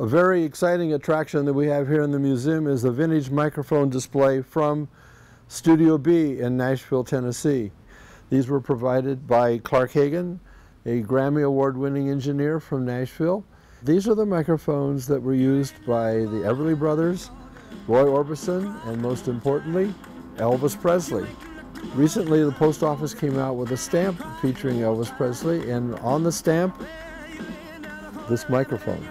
A very exciting attraction that we have here in the museum is the vintage microphone display from Studio B in Nashville, Tennessee. These were provided by Clark Hagan, a Grammy Award winning engineer from Nashville. These are the microphones that were used by the Everly Brothers, Roy Orbison, and most importantly, Elvis Presley. Recently, the post office came out with a stamp featuring Elvis Presley, and on the stamp, this microphone.